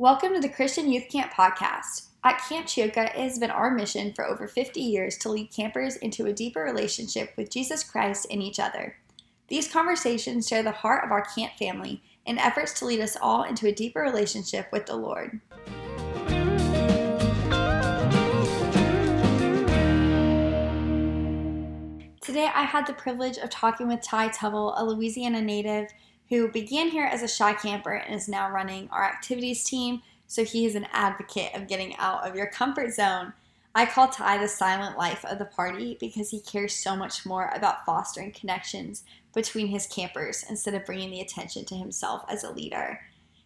Welcome to the Christian Youth Camp Podcast. At Camp Ch-Yo-Ca, it has been our mission for over 50 years to lead campers into a deeper relationship with Jesus Christ and each other. These conversations share the heart of our camp family in efforts to lead us all into a deeper relationship with the Lord. Today, I had the privilege of talking with Ty Touvell, a Louisiana native who began here as a shy camper and is now running our activities team. So he is an advocate of getting out of your comfort zone. I call Ty the silent life of the party because he cares so much more about fostering connections between his campers instead of bringing the attention to himself as a leader.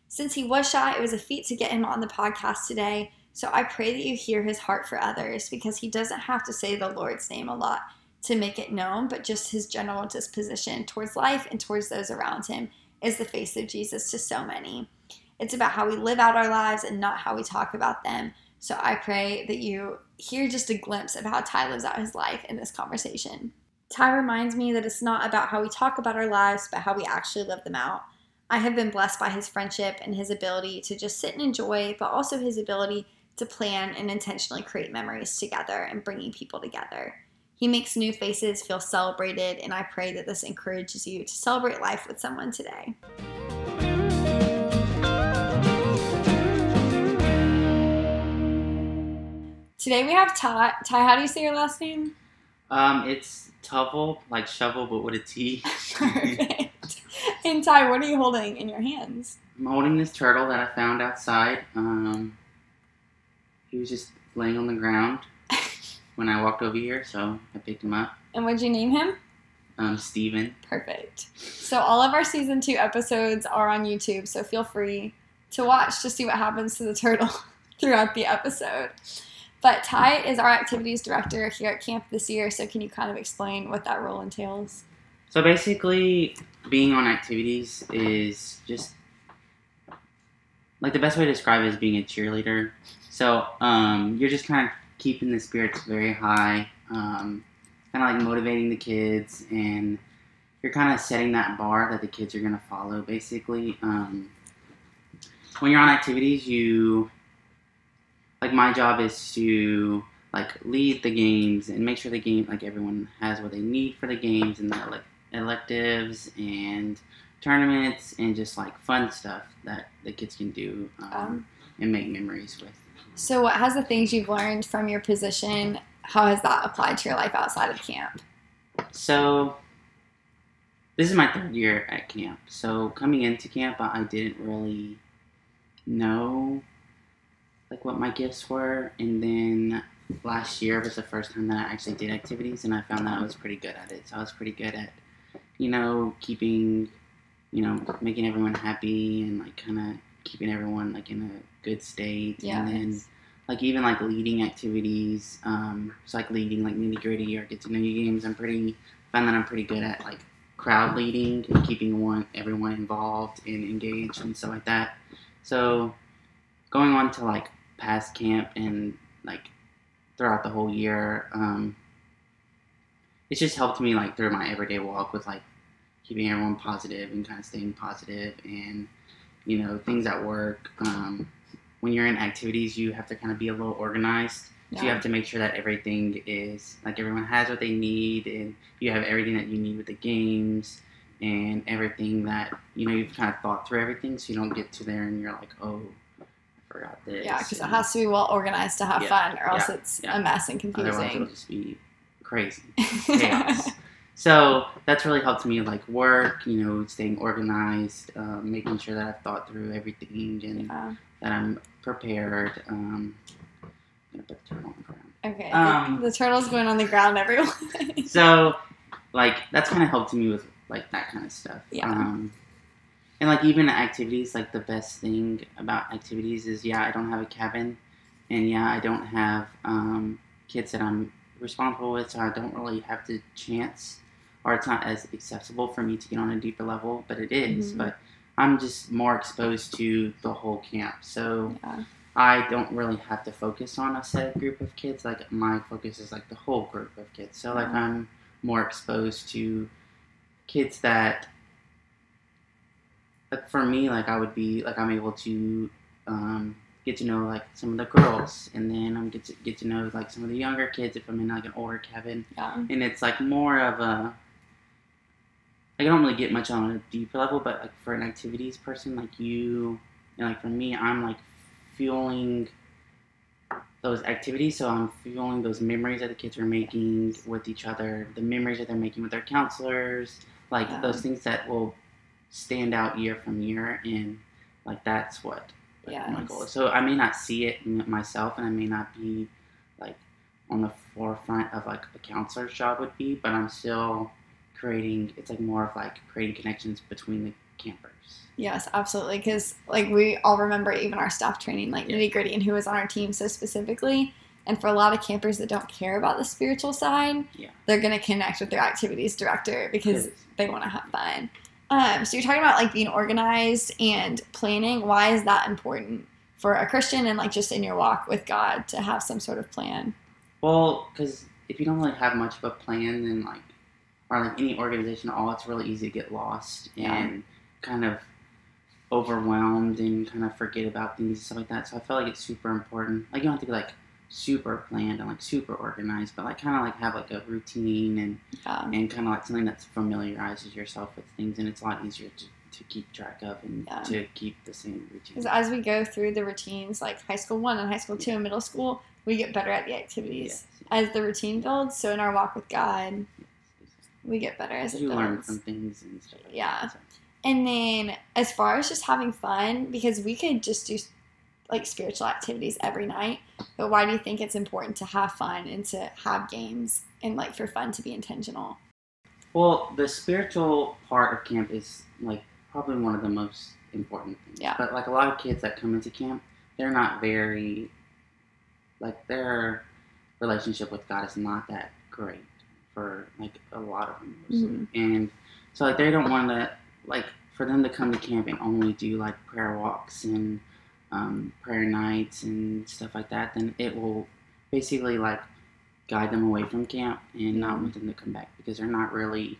Since he was shy, it was a feat to get him on the podcast today. So I pray that you hear his heart for others because he doesn't have to say the Lord's name a lot to make it known, but just his general disposition towards life and towards those around him is the face of Jesus to so many. It's about how we live out our lives and not how we talk about them. So I pray that you hear just a glimpse of how Ty lives out his life in this conversation. Ty reminds me that it's not about how we talk about our lives, but how we actually live them out. I have been blessed by his friendship and his ability to just sit and enjoy, but also his ability to plan and intentionally create memories together and bringing people together. He makes new faces feel celebrated, and I pray that this encourages you to celebrate life with someone today. Today we have Ty. Ty, how do you say your last name? Um, it's Touvell, like shovel, but with a T. Perfect. and Ty, what are you holding in your hands? I'm holding this turtle that I found outside. Um, he was just laying on the ground when I walked over here, so I picked him up. And what'd you name him? Um, Steven. Perfect. So all of our season two episodes are on YouTube, so feel free to watch to see what happens to the turtle throughout the episode. But Ty is our activities director here at camp this year, so can you kind of explain what that role entails? So basically, being on activities is just like the best way to describe it is being a cheerleader. So um, you're just kind of keeping the spirits very high, um, kind of like motivating the kids, and you're kind of setting that bar that the kids are going to follow. Basically, um, when you're on activities, you like my job is to like lead the games and make sure the game like everyone has what they need for the games and the ele- electives and tournaments and just like fun stuff that the kids can do um, Um, and make memories with. So, what has the things you've learned from your position? How has that applied to your life outside of camp? So this is my third year at camp. So coming into camp, I didn't really know like what my gifts were, and then last year was the first time that I actually did activities, and I found that I was pretty good at it. So I was pretty good at, you know, keeping, you know, making everyone happy and like kind of keeping everyone like in a good state, Yeah. and then like even like leading activities. Um, so like leading like nitty gritty or get to know you games. I'm pretty find that I'm pretty good at like crowd leading and keeping one everyone involved and engaged and stuff like that. So going on to like past camp and like throughout the whole year, um, it's just helped me like through my everyday walk with like keeping everyone positive and kind of staying positive and you know things at work. Um, when you're in activities, you have to kind of be a little organized. So you have to make sure that everything is like everyone has what they need, and you have everything that you need with the games, and everything that you know you've kind of thought through everything, so you don't get to there and you're like, oh, I forgot this. Yeah, because it has to be well organized to have Yeah, fun, or else yeah, it's yeah. a mess and confusing. Otherwise, it'll just be crazy chaos. So that's really helped me like work, you know, staying organized, um, making sure that I've thought through everything and Yeah. that I'm prepared. Um, I'm gonna put the turtle on the ground. Okay. Um, the, turtle's going on the ground, everyone. so like that's kind of helped me with like that kind of stuff Yeah. um, and like even activities like the best thing about activities is yeah i don't have a cabin and yeah i don't have um, kids that i'm responsible with so i don't really have the chance or it's not as accessible for me to get on a deeper level but it is. Mhm. but i'm just more exposed to the whole camp so yeah. I don't really have to focus on a set group of kids. Like my focus is like the whole group of kids. So like. I'm more exposed to kids that like for me like I would be like I'm able to um, get to know like some of the girls, and then I'm get to get to know like some of the younger kids if I'm in like an older cabin, Yeah. and it's like more of a. Like, I don't really get much on a deeper level, but like for an activities person, like you, and like for me, I'm like fueling those activities. So I'm fueling those memories that the kids are making with each other, the memories that they're making with their counselors, like Yeah. those things that will stand out year from year, and like that's what like, my goal is. So I may not see it myself, and I may not be like on the forefront of like a counselor's job would be, but I'm still creating. It's like more of like creating connections between the campers. Yes, absolutely. Because like we all remember even our staff training, like Yeah. nitty gritty, and who was on our team so specifically. And for a lot of campers that don't care about the spiritual side, Yeah. they're gonna connect with their activities director because they want to have fun. Um, so you're talking about like being organized and planning. Why is that important for a Christian and like just in your walk with God to have some sort of plan? Well, because if you don't really have much of a plan, then like, or like any organization at all, it's really easy to get lost Yeah. and kind of overwhelmed and kind of forget about things and stuff like that. So I feel like it's super important. Like you don't have to be like super planned and like super organized, but like kind of like have like a routine and Yeah. and kind of like something that familiarizes yourself with things, and it's a lot easier to, to keep track of and Yeah. to keep the same routine. Because as we go through the routines, like high school one and high school two and middle school, we get better at the activities Yes, as the routine builds. So in our walk with God. We get better as it You learn builds. from things and stuff. Like Yeah. That. And then as far as just having fun, because we could just do like spiritual activities every night, but why do you think it's important to have fun and to have games and like for fun to be intentional? Well, the spiritual part of camp is like probably one of the most important things. Yeah. But like a lot of kids that come into camp, they're not very like their relationship with God is not that great for like a lot of them mostly. Mhm. And so like they don't want to like for them to come to camp and only do like prayer walks and um, prayer nights and stuff like that, then it will basically like guide them away from camp and not want them to come back because they're not really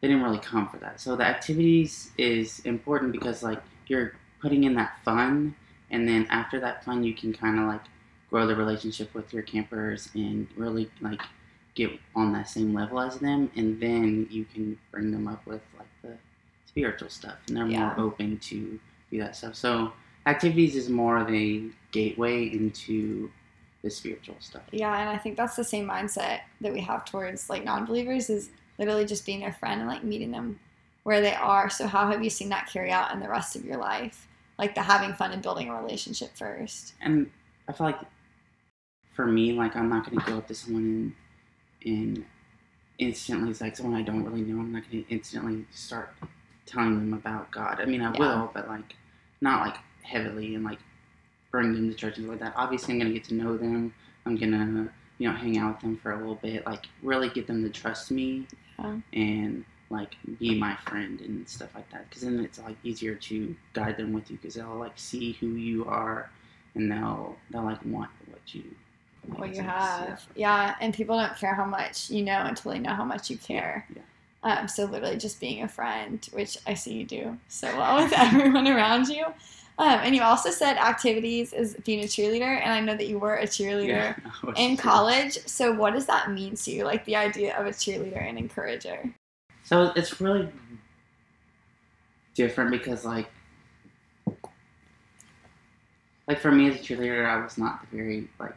they didn't really come for that. So the activities is important because like you're putting in that fun and then after that fun you can kind of like grow the relationship with your campers and really like get on that same level as them and then you can bring them up with like the spiritual stuff and they're Yeah. more open to do that stuff. So activities is more of a gateway into the spiritual stuff. Yeah, and I think that's the same mindset that we have towards like non-believers is literally just being their friend and like meeting them where they are. So how have you seen that carry out in the rest of your life? Like the having fun and building a relationship first. and I feel like for me, like I'm not gonna go up to someone and, and instantly it's like someone I don't really know. I'm not gonna instantly start telling them about God. I mean, I Yeah. will, but like not like heavily and like bring them to church and stuff like that. Obviously, I'm gonna get to know them. I'm gonna you know hang out with them for a little bit, like really get them to trust me Yeah. and like be my friend and stuff like that. Because then it's like easier to guide them with you because they'll like see who you are and they'll they'll like want what you what you have. Yeah, and people don't care how much you know until they know how much you care. Yeah. Um, so literally just being a friend, which I see you do so well with everyone around you. Um, and you also said activities is being a cheerleader, and I know that you were a cheerleader Yeah, in too. college. So what does that mean to you? Like the idea of a cheerleader and encourager? So it's really different because like like for me as a cheerleader, I was not the very like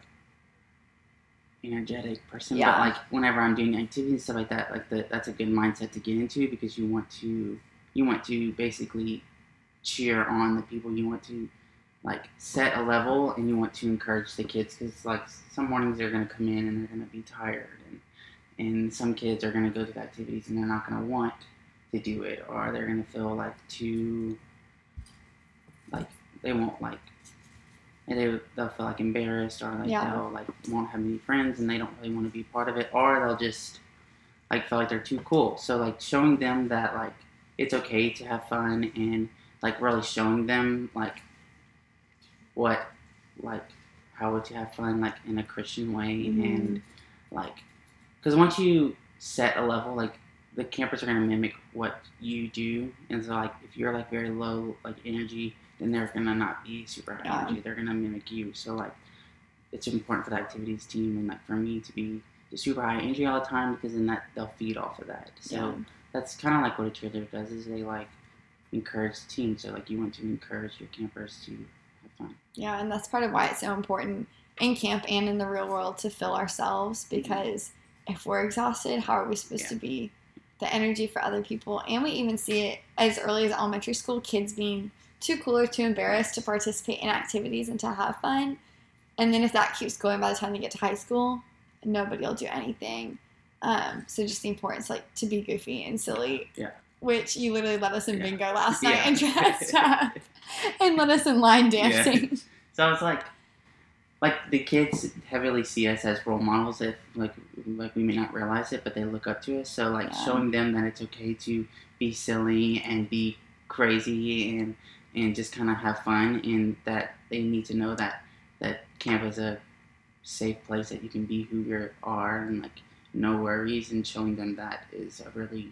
energetic person. Yeah. But like whenever I'm doing activities and stuff like that, like the, that's a good mindset to get into because you want to you want to basically cheer on the people you want to like set a level and you want to encourage the kids because like some mornings they're going to come in and they're going to be tired and and some kids are going to go to the activities and they're not going to want to do it or they're going to feel like too like they won't like and they, they'll feel like embarrassed or like Yeah. they'll like won't have any friends and they don't really want to be part of it or they'll just like feel like they're too cool so like showing them that like it's okay to have fun and like really showing them like what like how would you have fun like in a christian way Mhm. and like because once you set a level like the campers are going to mimic what you do and so like if you're like very low like energy then they're gonna not be super high Yeah. energy. They're gonna mimic you. So like, it's important for the activities team and like for me to be super high energy all the time because then that they'll feed off of that. So Yeah. that's kind of like what a cheerleader does is they like encourage the team. So like you want to encourage your campers to have fun. Yeah, and that's part of why it's so important in camp and in the real world to fill ourselves Mm-hmm. because if we're exhausted, how are we supposed Yeah. to be the energy for other people? And we even see it as early as elementary school, kids being too cool or too embarrassed to participate in activities and to have fun. And then if that keeps going by the time they get to high school, nobody will do anything. Um, so just the importance like to be goofy and silly. Yeah. Which you literally let us in Yeah. bingo last night Yeah. and dressed up and let us in line Yeah. dancing. So it's like, like the kids heavily see us as role models. If like, like we may not realize it, but they look up to us. So like Yeah. showing them that it's okay to be silly and be crazy and and just kind of have fun, and that they need to know that that camp is a safe place that you can be who you are and like no worries. And showing them that is a really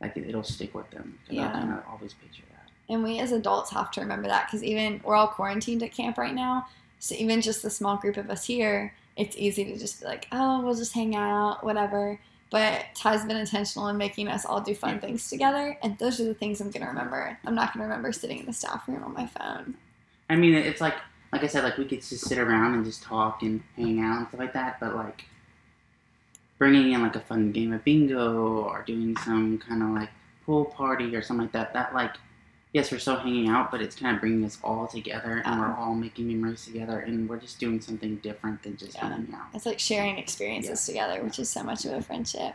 like it'll stick with them Yeah. I kind of always picture that. And we as adults have to remember that because even we're all quarantined at camp right now. So even just the small group of us here, it's easy to just be like, oh, we'll just hang out, whatever. But Ty's been intentional in making us all do fun things together. And those are the things I'm going to remember. I'm not going to remember sitting in the staff room on my phone. I mean, it's like, like I said, like we could just sit around and just talk and hang out and stuff like that. But like bringing in like a fun game of bingo or doing some kind of like pool party or something like that. That like, yes, we're still hanging out, but it's kind of bringing us all together and we're uh-huh. all making memories together and we're just doing something different than just Yeah. hanging out. It's like sharing experiences together, which is so much of a friendship.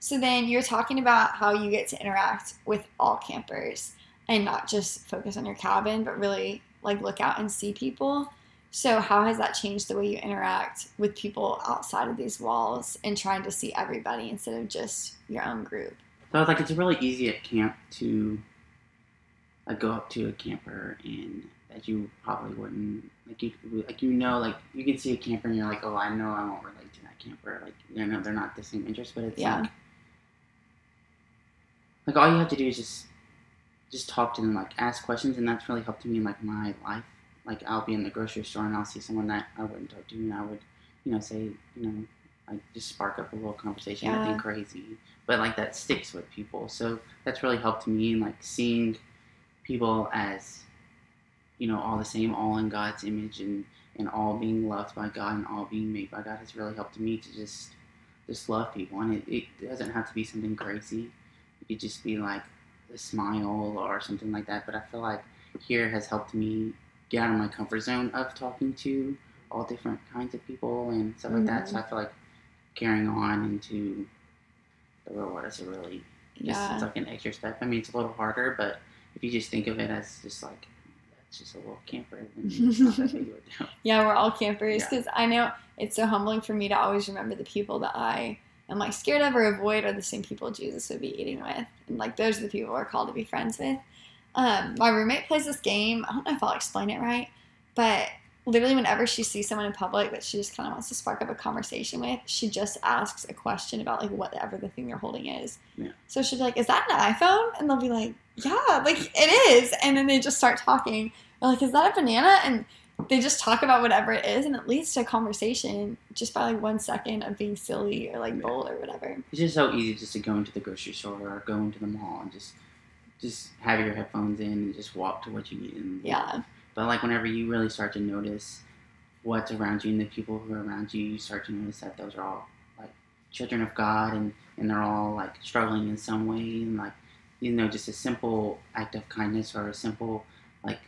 So then you're talking about how you get to interact with all campers and not just focus on your cabin, but really like look out and see people. So how has that changed the way you interact with people outside of these walls and trying to see everybody instead of just your own group? So like it's really easy at camp to like go up to a camper and that you probably wouldn't like you like you know like you can see a camper and you're like oh I know I won't relate to that camper like you know they're not the same interest but it's Yeah. like like all you have to do is just just talk to them like ask questions and that's really helped me in like my life like I'll be in the grocery store and I'll see someone that I wouldn't talk to and I would you know say you know like just spark up a little conversation Yeah. nothing crazy but like that sticks with people so that's really helped me in like seeing people as you know all the same all in god's image and and all being loved by god and all being made by god has really helped me to just just love people. And it, it doesn't have to be something crazy. It could just be like a smile or something like that. But i feel like here has helped me get out of my comfort zone of talking to all different kinds of people and stuff like that. So mm-hmm. i feel like carrying on into the real world is a really just Yeah. it's like an extra step. I mean, it's a little harder, but if you just think of it as just like that's just a little camper, then it's not that big of a deal. Yeah, we're all campers Yeah. because I know it's so humbling for me to always remember the people that I am like scared of or avoid are the same people Jesus would be eating with, and like those are the people we're called to be friends with. Um, my roommate plays this game. I don't know if I'll explain it right, but literally whenever she sees someone in public that she just kind of wants to spark up a conversation with, she just asks a question about like whatever the thing they're holding is. Yeah. So she'll be like, "Is that an iPhone?" And they'll be like, "Yeah, like it is." And then they just start talking. They're like, "Is that a banana?" And they just talk about whatever it is, and it leads to a conversation just by like one second of being silly or like bold or whatever. It's just so easy just to go into the grocery store or go into the mall and just just have your headphones in and just walk to what you need. And Yeah. But like whenever you really start to notice what's around you and the people who are around you, you start to notice that those are all like children of God and, and they're all like struggling in some way and like you know just a simple act of kindness or a simple like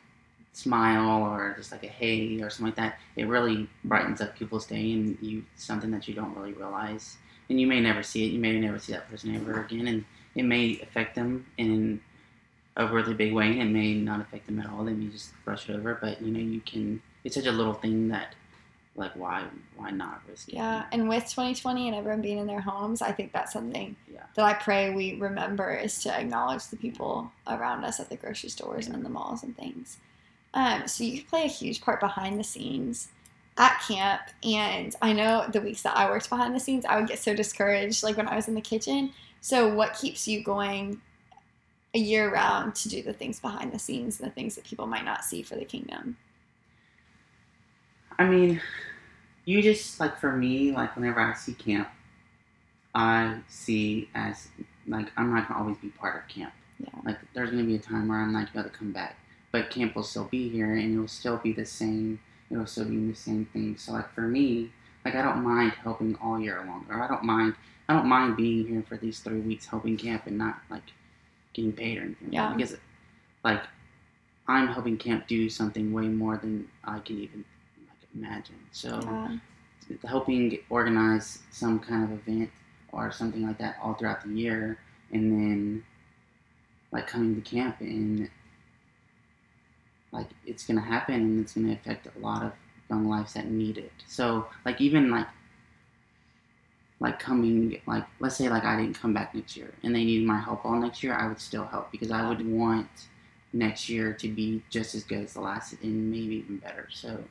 smile or just like a hey or something like that it really brightens up people's day and you something that you don't really realize. And you may never see it. You may never see that person ever again and it may affect them in a really big way and it may not affect them at all. They may just brush it over but you know you can it's such a little thing that like why why not risk it Yeah, and with 2020 and everyone being in their homes, I think that's something Yeah. that I pray we remember is to acknowledge the people around us at the grocery stores and in the malls and things. Um, so you play a huge part behind the scenes at camp, and I know the weeks that I worked behind the scenes, I would get so discouraged, like when I was in the kitchen. So what keeps you going a year round to do the things behind the scenes and the things that people might not see for the kingdom? I mean, you just like for me, like whenever I see camp, I see as like I'm not gonna always be part of camp. Yeah. Like there's gonna be a time where I'm not gonna come back, but camp will still be here and it will still be the same. It will still be the same thing. So like for me, like I don't mind helping all year long, or I don't mind I don't mind being here for these three weeks helping camp and not like getting paid or anything. Yeah. Because like I'm helping camp do something way more than I can even imagine. So helping organize some kind of event or something like that all throughout the year and then like coming to camp and like it's gonna happen and it's gonna affect a lot of young lives that need it. So like even like like coming like let's say like i didn't come back next year and they needed my help all next year i would still help because i would want next year to be just as good as the last and maybe even better. So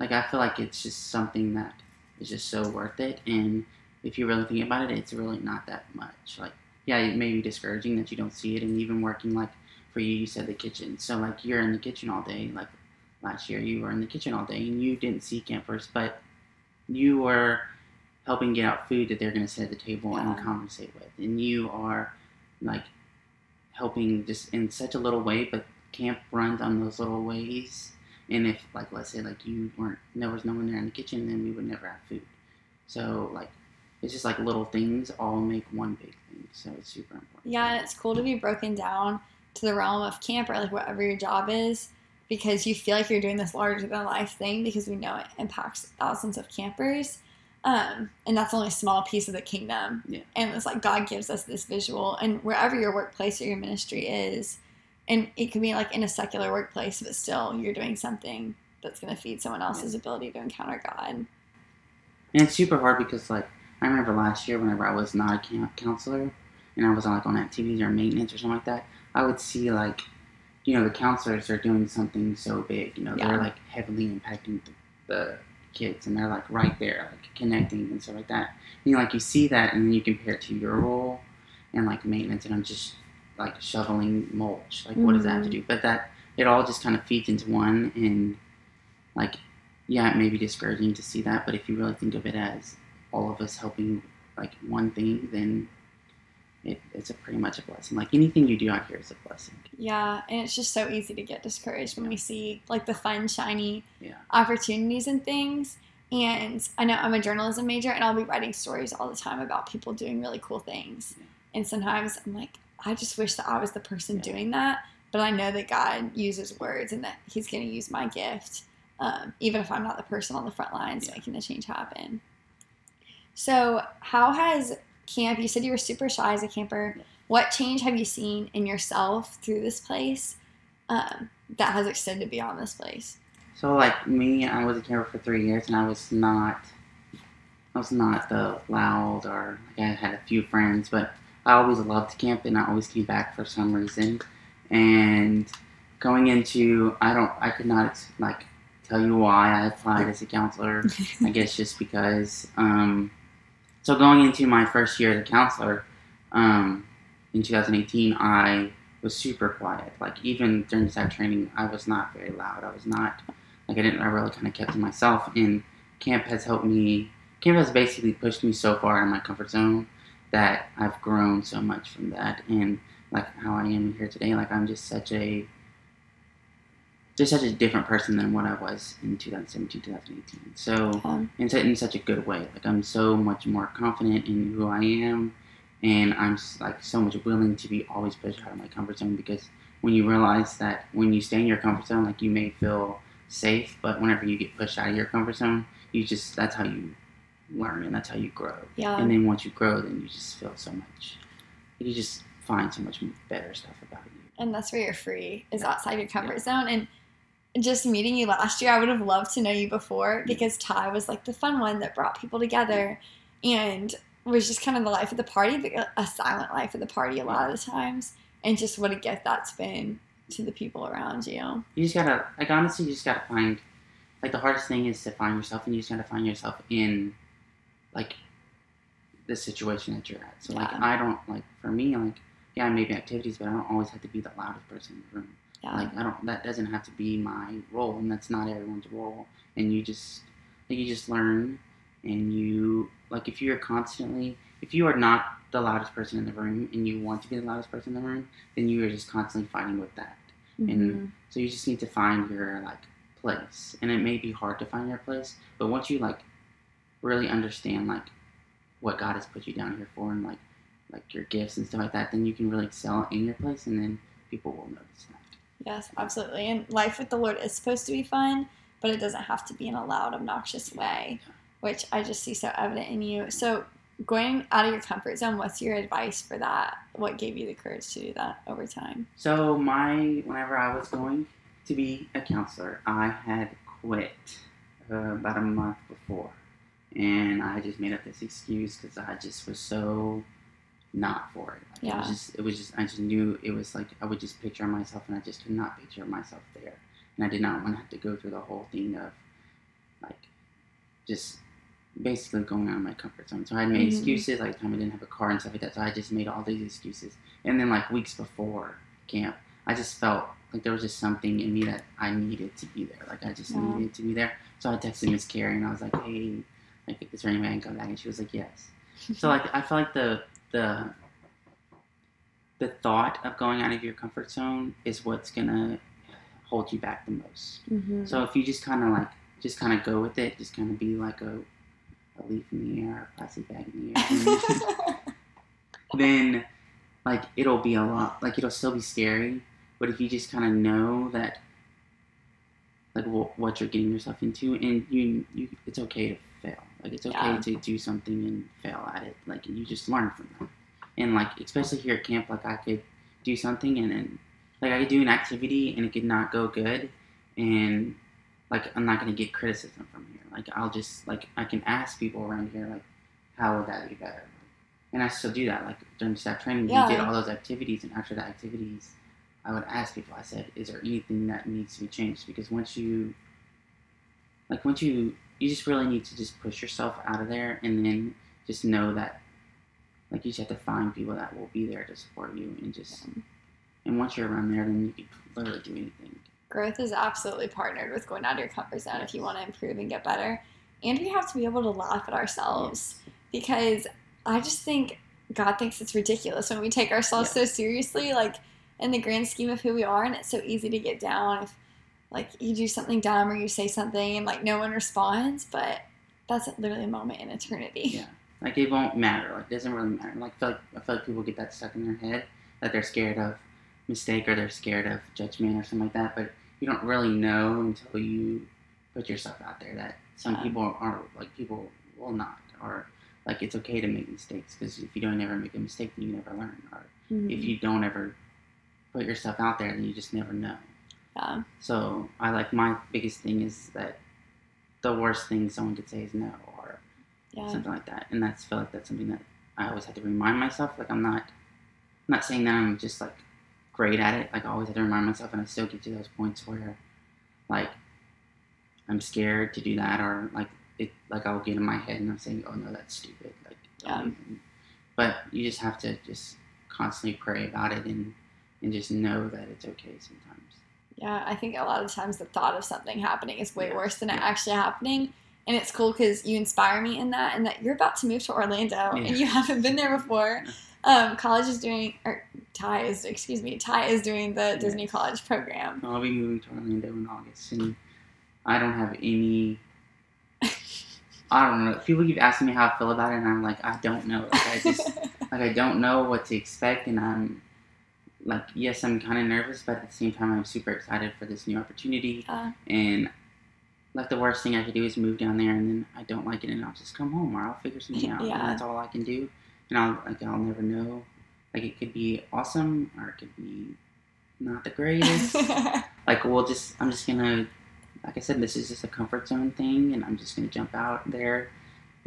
like i feel like it's just something that is just so worth it and if you really think about it it's really not that much. Like yeah it may be discouraging that you don't see it and even working like for you you said the kitchen. So like you're in the kitchen all day like last year you were in the kitchen all day and you didn't see campers but you were helping get out food that they're going to sit at the table and Yeah. conversate with and you are like helping just in such a little way but camp runs on those little ways and if like let's say like you weren't there was no one there in the kitchen then we would never have food so like it's just like little things all make one big thing so it's super important Yeah, and it's cool to be broken down to the realm of camp or like whatever your job is because you feel like you're doing this larger than life thing because we know it impacts thousands of campers. Um, and that's only a small piece of the kingdom. Yeah. And it's like God gives us this visual, and wherever your workplace or your ministry is, and it could be like in a secular workplace, but still you're doing something that's going to feed someone else's ability to encounter God. And it's super hard because like I remember last year whenever I was not a counselor and I was like on activities or maintenance or something like that, I would see like you know the counselors are doing something so big. You know Yeah. they're like heavily impacting the, the kids and they're like right there like connecting and stuff like that. And you like you see that and then you compare it to your role and like maintenance and I'm just like shoveling mulch. Like what does that have to do? Mm-hmm. But that it all just kind of feeds into one and like yeah, it may be discouraging to see that, but if you really think of it as all of us helping like one thing, then it, it's a pretty much a blessing. Like anything you do out here is a blessing. Yeah, and it's just so easy to get discouraged when we see like the fun, shiny Yeah. opportunities and things. And I know I'm a journalism major, and I'll be writing stories all the time about people doing really cool things. Yeah. And sometimes I'm like, I just wish that I was the person Yeah. doing that. But I know that God uses words, and that He's going to use my gift, um, even if I'm not the person on the front lines Yeah. making the change happen. So, how has camp? You said you were super shy as a camper. Yeah. What change have you seen in yourself through this place um, that has extended beyond this place? So like me, I was a camper for three years, and I was not, I was not the loud or like I had a few friends, but I always loved camp, and I always came back for some reason. And going into, I don't, I could not like tell you why I applied as a counselor. I guess just because. Um, so going into my first year as a counselor, um, in 2018, I was super quiet. Like even during staff training, I was not very loud. I was not like I didn't. I really kind of kept to myself. And camp has helped me. Camp has basically pushed me so far in my comfort zone that I've grown so much from that. And like how I am here today, like I'm just such a just such a different person than what I was in 2017, 2018. So Um, in, in such a good way. Like I'm so much more confident in who I am, and I'm like so much willing to be always pushed out of my comfort zone because when you realize that when you stay in your comfort zone, like you may feel safe, but whenever you get pushed out of your comfort zone, you just that's how you learn and that's how you grow. yeah. And then once you grow, then you just feel so much. You just find so much better stuff about you. and that's where you're free is outside your comfort zone and just meeting you last year i would have loved to know you before because ty was like the fun one that brought people together and was just kind of the life of the party uh, a silent life of the party a lot of the times and just what a gift that's been to the people around you you just gotta like honestly you just gotta find like the hardest thing is to find yourself and you just gotta find yourself in like the situation that you're at so like Yeah. i don't like for me like yeah, maybe activities, but I don't always have to be the loudest person in the room. Yeah. Like I don't. That doesn't have to be my role, and that's not everyone's role. And you just, like, you just learn, and you like if you're constantly, if you are not the loudest person in the room, and you want to be the loudest person in the room, then you are just constantly fighting with that. Mhm. So you just need to find your like place, and it may be hard to find your place, but once you like really understand like what God has put you down here for, and like like your gifts and stuff like that, then you can really excel in your place, and then people will notice that. Yes, absolutely. And life with the Lord is supposed to be fun, but it doesn't have to be in a loud, obnoxious way, which I just see so evident in you. So, going out of your comfort zone, what's your advice for that? What gave you the courage to do that over time? So my whenever I was going to be a counselor, I had quit uh, about a month before, and I just made up this excuse because I just was so not for it. Like, It Yeah. was just it was just I just knew it was like I would just picture myself, and I just could not picture myself there, and I did not want to have to go through the whole thing of like just basically going out of my comfort zone. So I made Mhm. excuses, like the time I didn't have a car and stuff like that. So I just made all these excuses. And then like weeks before camp, I just felt like there was just something in me that I needed to be there. Like I just Yeah. needed to be there. So I texted Miss Carrie and I was like, hey, is there any way I can come back? And she was like, yes. So like I feel like the the the thought of going out of your comfort zone is what's gonna hold you back the most. mm-hmm. So if you just kind of like, just kind of go with it, just kind of be like a, a leaf in the air, a plastic bag in the air, then like it'll be a lot, like it'll still be scary. But if you just kind of know that, like wh- what you're getting yourself into, and you, you, it's okay to fail. Like it's okay Yeah. to do something and fail at it. Like you just learn from that. And like especially here at camp, like I could do something and then like I could do an activity and it could not go good, and like I'm not gonna get criticism from here. Like I'll just like I can ask people around here like, how would that be better? And I still do that. Like during staff training, Yeah. we did all those activities, and after the activities, I would ask people. I said, "Is there anything that needs to be changed?" Because once you, like, once you, you just really need to just push yourself out of there, and then just know that, like, you just have to find people that will be there to support you, and just, and once you're around there, then you can literally do anything. Growth is absolutely partnered with going out of your comfort zone if you want to improve and get better. And we have to be able to laugh at ourselves because I just think God thinks it's ridiculous when we take ourselves so seriously, like in the grand scheme of who we are. And it's so easy to get down if, like, you do something dumb or you say something and, like, no one responds. But that's literally a moment in eternity. Yeah. Like it won't matter. Like it doesn't really matter. Like I feel like I feel like people get that stuck in their head that they're scared of mistake or they're scared of judgment or something like that. But you don't really know until you put yourself out there that some Yeah. people are like people will not or like it's okay to make mistakes because if you don't ever make a mistake then you never learn or Mhm. if you don't ever put yourself out there then you just never know. Yeah. So I like my biggest thing is that the worst thing someone could say is no or Yeah. something like that. And that's feel like that's something that I always have to remind myself. Like I'm not, I'm not saying that I'm just like great at it. Like I always have to remind myself, and I still get to those points where, like, I'm scared to do that, or like it, like I'll get in my head and I'm saying, oh no, that's stupid. Like, Yeah. even- but you just have to just constantly pray about it and and just know that it's okay sometimes. Yeah, I think a lot of times the thought of something happening is way Yeah, worse than it actually happening. And it's cool because you inspire me in that, and that you're about to move to Orlando and you haven't been there before. Um, college is doing, or Ty is, excuse me, Ty is doing the Disney College program. I'll be moving to Orlando in August, and I don't have any. I don't know. People keep asking me how I feel about it, and I'm like, I don't know. Like I just, like I don't know what to expect, and I'm, like, yes, I'm kind of nervous, but at the same time, I'm super excited for this new opportunity. Yeah. And like the worst thing I could do is move down there, and then I don't like it, and I'll just come home, or I'll figure something out. Yeah. And that's all I can do, and I'll like I'll never know. Like it could be awesome, or it could be not the greatest like we'll just i'm just gonna like i said this is just a comfort zone thing and i'm just gonna jump out there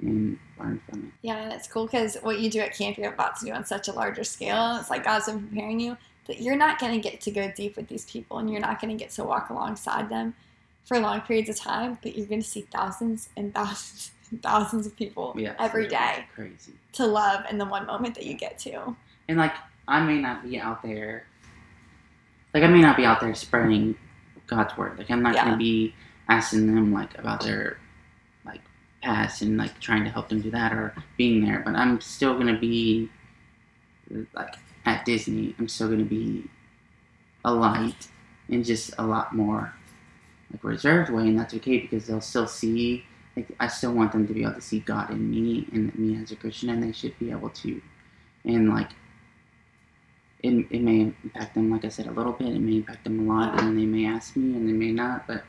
and learn from it yeah, and it's cool because what you do at camp, you're about to do on such a larger scale. It's like God's been preparing you that you're not going to get to go deep with these people, and you're not going to get to walk alongside them for long periods of time, but you're going to see thousands and thousands and thousands of people yeah every day crazy to love in the one moment that you get to. and like I may not be out there. Like I may not be out there spreading God's word. Like I'm not Yeah. gonna be asking them like about their past and like trying to help them do that or being there. But I'm still gonna be like at Disney. I'm still gonna be a light in just a lot more like reserved way, and that's okay because they'll still see. Like I still want them to be able to see God in me and me as a Christian, and they should be able to. And like, it, it may impact them, like I said, a little bit. It may impact them a lot, and they may ask me, and they may not. But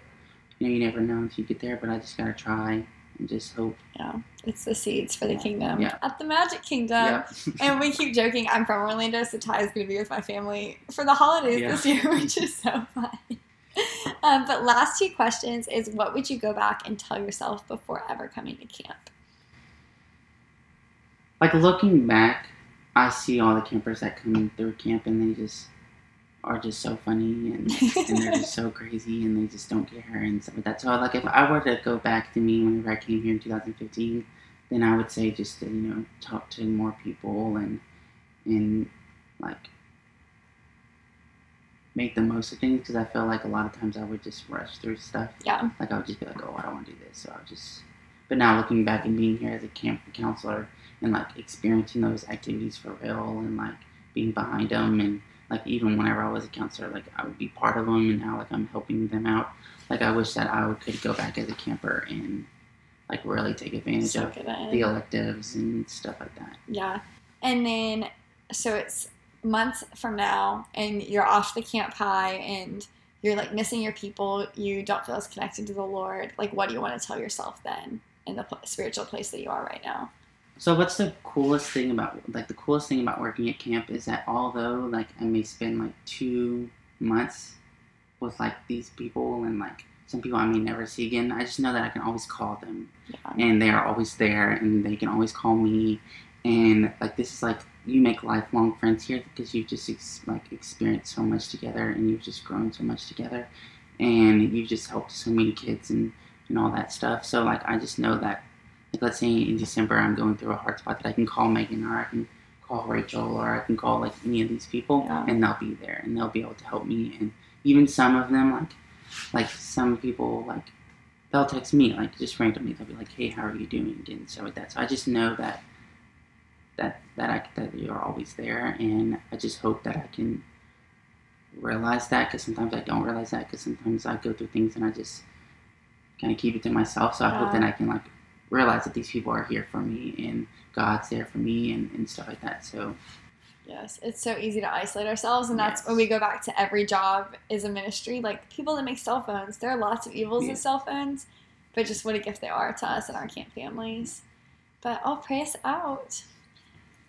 you know, you never know until you get there. But I just gotta try and just hope. Yeah, it's the seeds for the kingdom Yeah. at the Magic Kingdom. yeah. And we keep joking. I'm from Orlando, so Ty is going to be with my family for the holidays Yeah. this year, which is so fun. Um, but last two questions is what would you go back and tell yourself before ever coming to camp? like looking back, I see all the campers that come through camp and they just are just so funny and, and they're just so crazy and they just don't care and stuff like that. So like if I were to go back to me whenever I came here in 2015, then I would say just to you know talk to more people and and like make the most of things because I feel like a lot of times I would just rush through stuff. Yeah. Like I would just be like, oh, I don't want to do this. So I would just. But now looking back and being here as a camp counselor and like experiencing those activities for real and like being behind them and like even whenever I was a counselor, like I would be part of them and now like I'm helping them out. Like I wish that I could go back as a camper and like really take advantage So of the electives and stuff like that. Yeah. And then, so it's months from now, and you're off the camp high, and you're like missing your people. You don't feel as connected to the Lord. Like, what do you want to tell yourself then in the spiritual place that you are right now? So what's the coolest thing about like the coolest thing about working at camp is that although like I may spend like two months with like these people and like some people I may never see again, I just know that I can always call them. Yeah. and they are always there and they can always call me. And like this is like you make lifelong friends here because you've just ex- like experienced so much together and you've just grown so much together. And you've just helped so many kids and and all that stuff. So like i just know that let's say in december i'm going through a hard spot that i can call meagan or i can call rachel or i can call like any of these people Yeah. and they'll be there and they'll be able to help me. And even some of them like like some people like they'll text me like just randomly. They'll be like hey how are you doing? And stuff like that. So i just know that that that I that you're always there and i just hope that i can realize that because sometimes i don't realize that because sometimes i go through things and i just kind of keep it to myself. So i hope that i can like realize that these people are here for me and god's there for me and, and stuff like that so Yes, it's so easy to isolate ourselves, and that's Yes. when we go back to every job is a ministry. Like people that make cell phones, there are lots of evils Yeah. of cell phones, but just what a gift they are to us and our camp families. But I'll pray us out.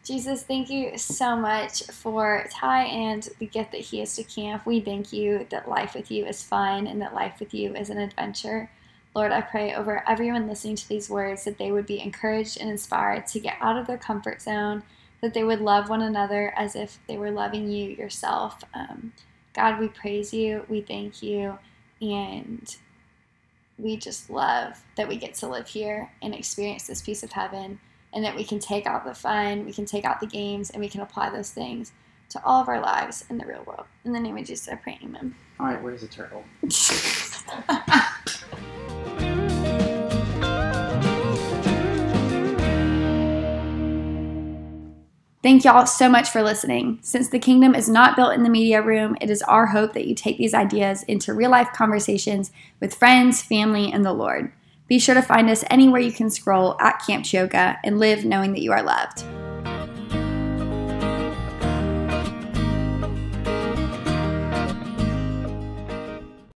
Jesus, thank you so much for Ty and the gift that he is to camp. We thank you that life with you is fun and that life with you is an adventure. Lord, I pray over everyone listening to these words that they would be encouraged and inspired to get out of their comfort zone that they would love one another as if they were loving you yourself. Um, God, we praise you, we thank you, and we just love that we get to live here and experience this piece of heaven, and that we can take out the fun, we can take out the games, and we can apply those things to all of our lives in the real world. In the name of Jesus, I pray, amen. all right where's the turtle Thank y'all so much for listening. Since the kingdom is not built in the media room, it is our hope that you take these ideas into real life conversations with friends, family, and the Lord. Be sure to find us anywhere you can scroll at Camp Ch-Yo-Ca and live knowing that you are loved.